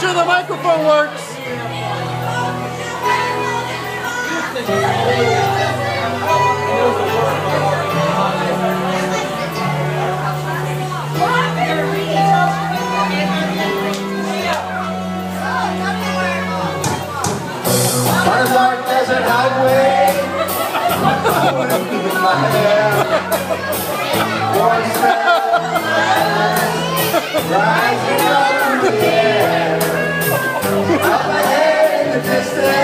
sure the microphone works. Dark desert highway. my hair. Up ahead in the distance.